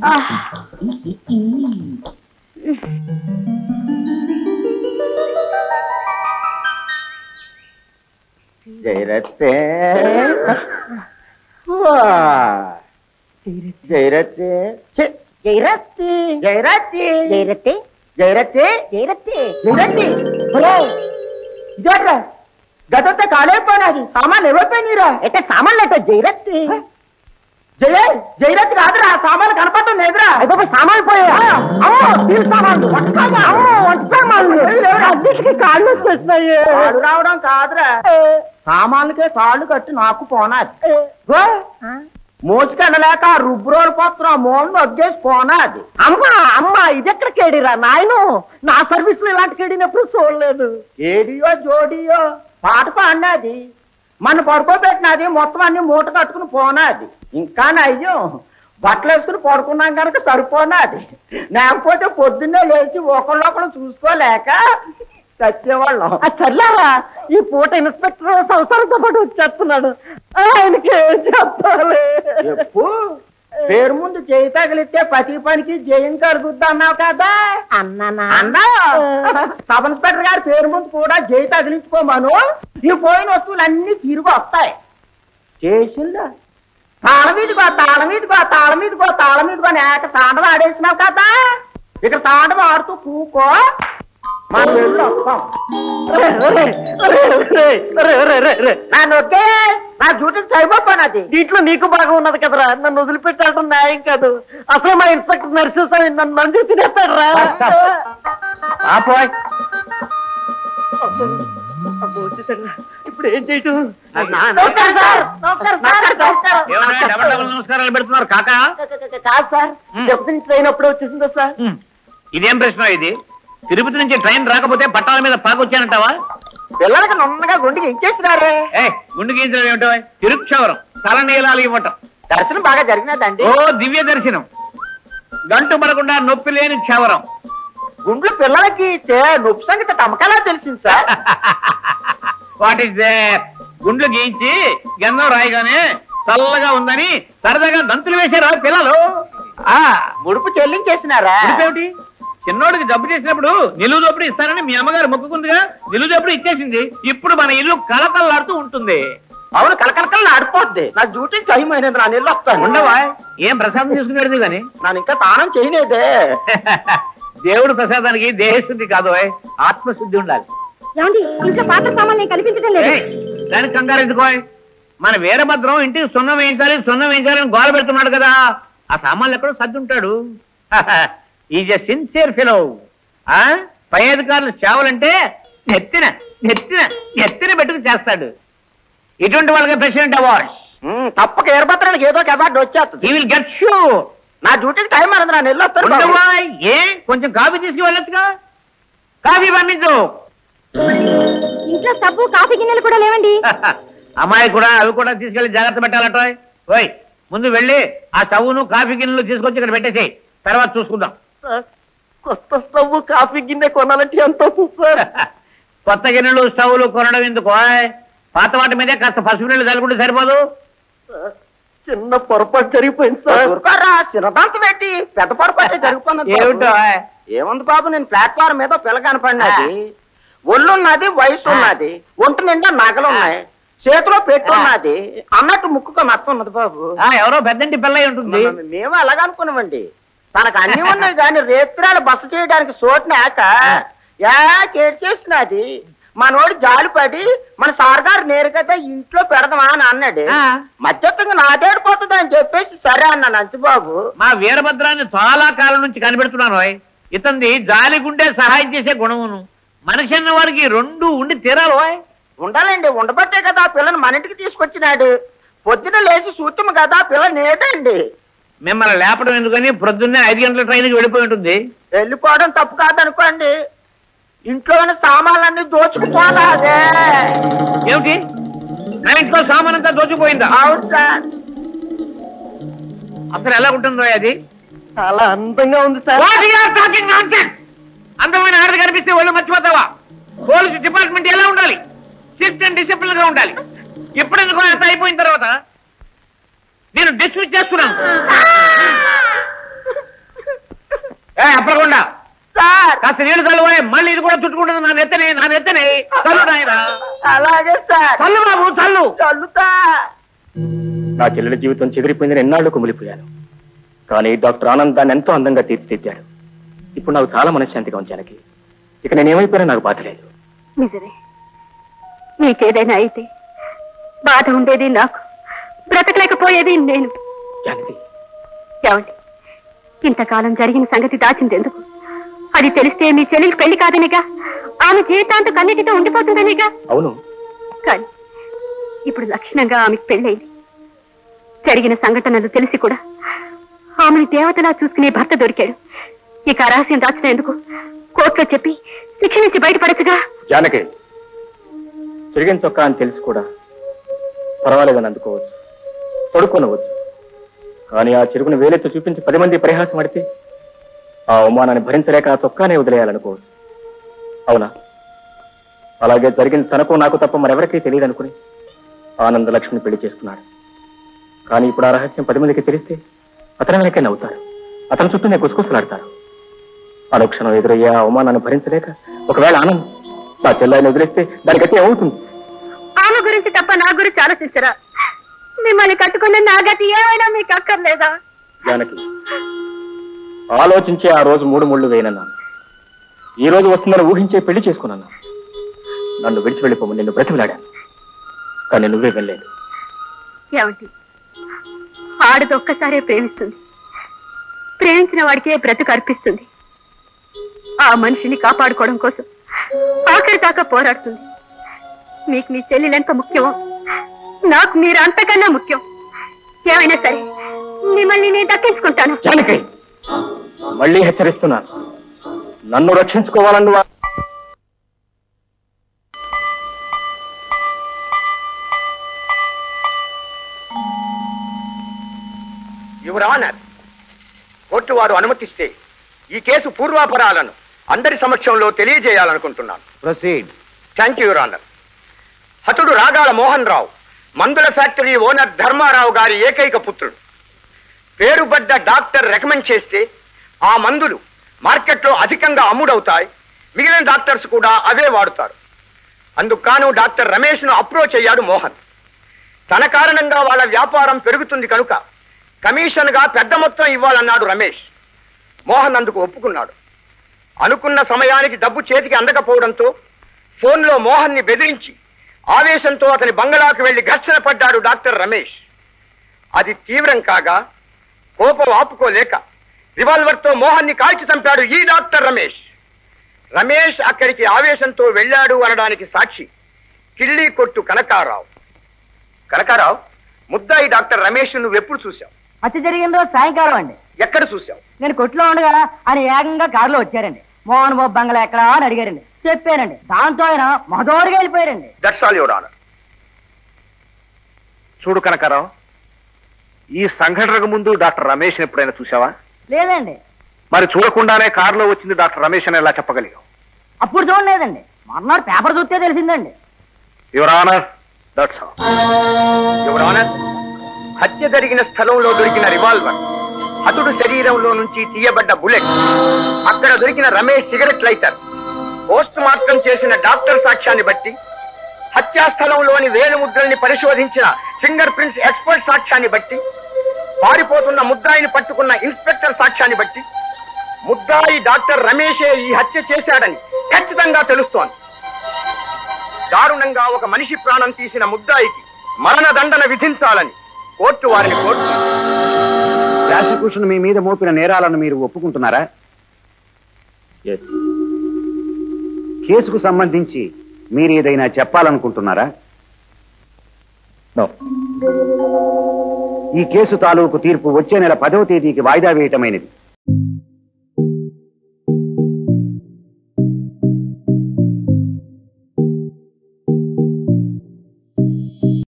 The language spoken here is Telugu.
Ah. జైరత్తే జైరత్తే జైరత్తి జైరత్తి జైరత్తి జైరత్తి జైరత్తి జైరత్తి హలో ఇదట్రా గతంతా కాలేపోయినది సామాన్లు ఎవరిపోయినరా ఎట్ట సామాన్లు అట్ట జైరత్తి జయ జైరత్తి రాదురా సామాన్లు కనపడటం లేదురా అయిపోయి సామాన్లు పోయా అమ్మో తీరు సామాన్లు వంట సామాన్లు. అమ్మో వంట సామాన్లు అన్నిటికీ కాళ్ళు వచ్చేస్తున్నాయి కాడు రావడం కాదురా సామాన్లకే కాళ్ళు కట్టి నాకు పోనాది. మోసుకెళ్ళలేక రుబ్బురోలు పత్రం మూలను వగ్గేసి పోనాది. అమ్మా అమ్మా ఇది ఎక్కడ కేడిరా నాయను? నా సర్వీస్లో ఇలాంటి కేడిని ఎప్పుడు చూడలేదు. ఏడియో జోడియో పాట పాడినది. మన పడుకోబెట్టినది మొత్తం అన్ని మూట కట్టుకుని పోనాది. ఇంకా నయ్యం బట్టలు వేసుకుని పడుకున్నాం కనుక సరిపోనాది. లేకపోతే పొద్దున్నే లేచి ఒకళ్ళొకళ్ళు చూసుకోలేక చచ్చేవాళ్ళం. చల్లారా ఈ పూట ఇన్స్పెక్టర్ సంవత్సరంతో పాటు వచ్చేస్తున్నాడు. ఆయనకి ఏం చెప్పాలి? చెప్పు. పేరు ముందు చేయి తగిలితే ప్రతి పనికి జయం కలుగుద్ది అన్నావు కదా? అన్నానా? అన్నా. సబ్ ఇన్స్పెక్టర్ గారి పేరు ముందు కూడా జై తగిలించుకోమను ఈ పోయిన వస్తువులు అన్ని తిరిగి వస్తాయి. చేసిందా? తాళం మీదకో తాళం మీదకో తాళం మీదకో తాళం మీదకో నేక తాండవ ఆడేసినావు కదా? ఇక్కడ తాండవ ఆడుతూ కూకో. మా నా సరిపోతానది దీంట్లో నీకు బాగా ఉన్నది కదరా నన్ను వదిలిపెట్టాలటం న్యాయం కాదు అసలు మా ఇన్స్పెక్టర్ నరసింహస్వామి నన్ను మంది తినేస్తాడు రా ఇప్పుడు ఏం చేయటం? నమస్కారాలు పెడుతున్నారు కాక? కాదు సార్. ట్రైన్ అప్పుడే వచ్చేసిందా సార్? ఇదేం ప్రశ్న ఇది? తిరుపతి నుంచి ట్రైన్ రాకపోతే పట్టాల మీద పాకొచ్చానంటావా? పిల్లలకి నున్నగా గుండెకి ఇచ్చేసినారే ఏ గుండు గీయించడం ఏమిటో? తిరుక్షవరం తలనీలాలు ఇవ్వటం. దర్శనం బాగా జరిగినదండి. ఓ దివ్య దర్శనం. గంటు పడకుండా నొప్పి లేని క్షవరం. గుండ్లు పిల్లలకి ఇచ్చే నొప్పి సంగతి తమకలా తెలిసింది సార్? వాట్ ఇస్ గుండ్లు గీయించి గంధం రాయగానే చల్లగా ఉందని సరదాగా దంతులు వేశారు పిల్లలు? ఆ ముడుపు చెల్లించేసినారా? చిన్నోడికి జబ్బు చేసినప్పుడు నిలువు దోపిడి ఇస్తానని మీ అమ్మగారు మొక్కుకుందిగా? నిలువు దోపిడి ఇచ్చేసింది. ఇప్పుడు మన ఇల్లు కలకల్లాడుతూ ఉంటుంది. అవును కలకలకల్లా ఆడిపోద్ది. నా డ్యూటీ టైం అయినది నా నీళ్ళు వస్తాను ఉండవా? ఏం ప్రసాదం తీసుకునేది గాని నన్ను ఇంకా తానం చేయలేదే. దేవుడు ప్రసాదానికి దేహశుద్ధి కాదు. ఆత్మశుద్ధి ఉండాలి. ఏమండి ఇంట్లో పాత సామాన్లు ఏం కనిపించడం లేదు? ఏయ్, దానికి కంగారు ఎందుకో మన వీరభద్రం ఇంటికి సున్నం వేయించాలి సున్నం వేయించాలి అని గోల పెడుతున్నాడు కదా. ఆ సామాన్లు ఎక్కడో సర్దుంటాడు. Is a sincere fellow. పై అధికారులు సేవలంటే నెత్తిన నెత్తిన నెత్తిన పెట్టుకు చేస్తాడు. ఇటువంటి వాళ్ళకి ప్రెసిడెంట్ అవార్డ్ ఉమ్, తప్పక ఏర్పత్రానికి ఏదో ఒక అవార్డు వచ్చేస్తుంది. హీ విల్ గెట్ షూ నా డ్యూటీకి టైం అన్నది నా. ఉండవా ఏ? కొంచెం కాఫీ తీసుకువెళ్ళొచ్చుగా? కాఫీ పండించు ఇంట్లో సబ్బు కాఫీ గిన్నెలు కూడా లేవండి. అమ్మాయి కూడా అవి కూడా తీసుకెళ్ళి జాగ్రత్త పెట్టాలట ఓయ్ ముందు వెళ్ళి ఆ స్టవ్ను కాఫీ గిన్నెలు తీసుకొచ్చి ఇక్కడ పెట్టేసేయ్. తర్వాత చూసుకుందాం. సార్, కొత్త స్టవ్ కాఫీ గిన్నె కొనాలంటే ఎంత అవుతుంది సార్? కొత్త గిన్నెలు స్టవ్లు కొనడం ఎందుకు? పాత వాటి మీదే కాస్త పసుపు నీళ్ళు చల్లుకుంటే సరిపోదు. సార్, చిన్న పొరపాటు జరిగిపోయింది సార్. ఊరుకోరా చిన్నదాంత పెట్టి పెద్ద పొరపాటు జరిగిపోయింది ఏమిటో? ఏముంది బాబు నేను ప్లాట్ఫామ్ మీద పిల్ల కనపడినది. ఒళ్ళున్నది వయసు ఉన్నది ఒంటి నిండా నగలు ఉన్నాయి చేతిలో పెట్టున్నది. అన్నట్టు ముక్కుకు మత్తు ఉన్నది బాబు. ఆ, ఎవరో పెద్దంటి పిల్ల ఉంటుంది. మేము అలాగ అనుకున్నామండి. తనకు అన్ని ఉన్నాయి కానీ రేత్రాలు బస చేయడానికి చోటునాక చేసినది మనోడు జాలిపడి మన సార్ గారు నేరుగా ఇంట్లో పెడదామా అని అన్నాడు. మధ్యత్వంగా నాటేడిపోతుంది అని చెప్పేసి సరే అన్నాను అంచుబాబు. మా వీరభద్రాన్ని చాలా కాలం నుంచి కనిపెడుతున్నాను. ఇతంది జాలిగుండే సహాయం చేసే గుణమును. మనిషి అన్న వారికి రెండు ఉండి తీరాలి. ఉండాలండి ఉండబట్టే కదా ఆ పిల్లని మన ఇంటికి తీసుకొచ్చినాడు. పొద్దున లేచి సూత్యం కదా ఆ పిల్ల నేటండి. మిమ్మల్ని లేపడం ఎందుకని ప్రొద్దున్నే ఐదు గంటల ట్రైన్కి వెళ్ళిపోయి ఉంటుంది. వెళ్ళిపోవడం తప్పు కాదనుకోండి. ఇంట్లో ఉన్న సామాన్లన్నీ దోచుకుపోదాదే ఏమిటి? నా ఇంట్లో సామానంతా దోచిపోయిందా అవును సార్. అసలు ఎలా ఉంటుందో అది? చాలా అందంగా ఉంది సార్? అందమైన ఆడది కనిపిస్తే ఒళ్ళు మర్చిపోతావా? పోలీసు డిపార్ట్మెంట్ ఎలా ఉండాలి? స్ట్రిక్ట్ అండ్ డిసిప్లిన్గా ఉండాలి. ఎప్పుడెందుకు అంత అయిపోయిన తర్వాత నేను డిస్మిస్ చేస్తున్నాను ఏ అప్పకుండా సార్. కాస్త నీళ్ళు చల్లువాయి మళ్ళీ ఇది కూడా చుట్టుకుంటుంది. నా నెత్తనే నా నెత్తనే. చల్లు నాయన. అలాగే సార్. చల్లు బాబు చల్లు. చల్లుతా నా చెల్లెల జీవితం చెదిరిపోయిందని ఎన్నాళ్ళు కుమిలిపోయాను. కానీ డాక్టర్ ఆనంద్ దాన్ని ఎంతో అందంగా తీర్చిదిద్దాడు. ఇప్పుడు నాకు చాలా మనశ్శాంతిగా ఉంచానికి ఇక నేనేమైపోయినా నాకు బాధ లేదు. నిజమే. నీకేదైనా అయితే బాధ ఉండేది నాకు. బ్రతకలేకపోయేది నేను. ఏమండి? ఇంతకాలం జరిగిన సంగతి దాచిందెందుకు? అది తెలిస్తే మీ చెల్లికి పెళ్ళి కాదనిగా ఆమె జీవితాంతం కన్నిటితో ఉండిపోతుందనిగా. అవును. కానీ ఇప్పుడు లక్షణంగా ఆమెకు పెళ్ళైంది. జరిగిన సంఘటనలు తెలిసి కూడా ఆమెను దేవతలా చూసుకునే భర్త దొరికాడు. ఇక ఆ రహస్యం దాచడం ఎందుకు కోర్టులో చెప్పి శిక్ష నుంచి బయటపడచ్చుగా. జానకి చిరిగిన చొక్కా అని తెలిసి కూడా పర్వాలేదని అందుకోవచ్చు. తొడుక్కొనవచ్చు కానీ ఆ చెరుకును వేలెత్తి చూపించి పది మంది పరిహాసం అడితే ఆ అవమానాన్ని భరించలేక ఆ చొక్కానే వదిలేయాలనుకోవచ్చు. అవునా? అలాగే జరిగింది తనకు నాకు తప్ప మరెవరికీ తెలియదు అనుకుని ఆనంద లక్ష్మిని పెళ్ళి చేసుకున్నాడు. కానీ ఇప్పుడు ఆ రహస్యం పది మందికి తెలిస్తే అతని వెనకే నవ్వుతారు. అతని చుట్టూనే గుసగుసలాడతారు అనుక్షణం ఎదురయ్యే ఆ అవమానాన్ని భరించలేక ఒకవేళ ఆనంద్ నా చెల్లాయిని వదిలేస్తే దానికి గట్టి అవుతుంది ఆమె గురించి తప్ప నా గురించి ఆలోచించరా? మిమ్మల్ని కట్టుకున్న నా గతి ఏమైనా మీకు అక్కర్లేదా? జానకి ఆలోచించి ఆ రోజు మూడు ముళ్ళు వేయనన్నాను ఈ రోజు వస్తుందని ఊహించే పెళ్ళి చేసుకున్నాను. నన్ను విడిచి వెళ్ళిపోమని నిన్ను బ్రతిమలాడాను. కానీ నువ్వే వెళ్ళలేదు. ఏమంటి? ఆడది ఒక్కసారే ప్రేమిస్తుంది. ప్రేమించిన వాడికే బ్రతుకు అర్పిస్తుంది. ఆ మనిషిని కాపాడుకోవడం కోసం ఆఖరి దాకా పోరాడుతుంది. మీకు మీ చెల్లెలెంత ముఖ్యమో నాకు మీరు అంతకన్నా ముఖ్యం. ఏమైనా సరే మిమ్మల్ని నేను దక్కించుకుంటాను. జానకి మళ్ళీ హెచ్చరిస్తున్నాను. నన్ను రక్షించుకోవాలని యువర్ ఆనర్ కోర్టు వారు అనుమతిస్తే ఈ కేసు పూర్వాపరాలను అందరి సమక్షంలో తెలియజేయాలనుకుంటున్నాను. Proceed. Thank you your honour హతుడు Ragala Mohan రావు మందుల ఫ్యాక్టరీ ఓనర్ ధర్మారావు గారి ఏకైక పుత్రుడు. పేరుబడ్డ డాక్టర్ రికమెండ్ చేస్తే ఆ మందులు మార్కెట్లో అధికంగా అమ్ముడవుతాయి. మిగిలిన డాక్టర్స్ కూడా అవే వాడుతారు. అందుకు డాక్టర్ రమేష్ను అప్రోచ్ అయ్యాడు మోహన్. తన కారణంగా వాళ్ళ వ్యాపారం పెరుగుతుంది కనుక కమిషన్గా పెద్ద మొత్తం ఇవ్వాలన్నాడు రమేష్. మోహన్ అందుకు ఒప్పుకున్నాడు. అనుకున్న సమయానికి డబ్బు చేతికి అందకపోవడంతో ఫోన్లో మోహన్ని బెదిరించి ఆవేశంతో అతని బంగళాకు వెళ్ళి ఘర్షణ పడ్డాడు డాక్టర్ రమేష్. అది తీవ్రం కాగా కోపం ఆపుకోలేక రివాల్వర్తో మోహన్ని కాల్చి చంపాడు ఈ డాక్టర్ రమేష్. రమేష్ అక్కడికి ఆవేశంతో వెళ్ళాడు అనడానికి సాక్షి కిళ్ళి కొట్టు కనకారావు. కనకారావు ముద్దాయి డాక్టర్ రమేష్ నువ్వు ఎప్పుడు చూశావు? హత్య జరిగిన రోజు సాయంకాలం అండి. ఎక్కడ చూశావు? నేను కొట్లో ఉండగా ఆయన ఏకంగా కారులో వచ్చారండి మోహన్ బాబు బంగ్లా ఎక్కడా అని అడిగారండి. చెప్పానండి. దాంతో ఆయన మదోడిగా వెళ్ళిపోయారండి దట్స్ ఆల్ యువర్ ఆనర్ చూడు కనకారావు ఈ సంఘటనకు ముందు డాక్టర్ రమేష్ ఎప్పుడైనా చూసావా లేదండి. మరి చూడకుండానే కారులో వచ్చింది డాక్టర్ రమేష్ అని ఎలా చెప్పగలిగావు? అప్పుడు చూడలేదండి. మర్నాడు పేపర్ చూస్తే తెలిసిందండి. Your honour that's your honour హత్య జరిగిన స్థలంలో దొరికిన రివాల్వర్. అతడు శరీరంలో నుంచి తీయబడ్డ బుల్లెట్. అక్కడ దొరికిన Ramesh cigarette lighter. Post mortem చేసిన డాక్టర్ సాక్ష్యాన్ని బట్టి హత్యా స్థలంలోని వేలుముద్రల్ని పరిశోధించిన ఫింగర్ ప్రింట్స్ ఎక్స్పర్ట్ సాక్ష్యాన్ని బట్టి పారిపోతున్న ముద్దాయిని పట్టుకున్న ఇన్స్పెక్టర్ సాక్ష్యాన్ని బట్టి ముద్దాయి డాక్టర్ రమేషే ఈ హత్య చేశాడని ఖచ్చితంగా తెలుస్తోంది. దారుణంగా ఒక మనిషి ప్రాణం తీసిన ముద్దాయికి మరణ దండన విధించాలని కోర్టు వారిని కోరుతున్నారు ప్రాసిక్యూషన్ మీ మీద మోపిన నేరాలను మీరు ఒప్పుకుంటున్నారా Yes. కేసుకు సంబంధించి మీరు ఏదైనా చెప్పాలనుకుంటున్నారా. ఈ కేసు తాలూకు తీర్పు వచ్చే నెల పదవ తేదీకి వాయిదా వేయటమైనది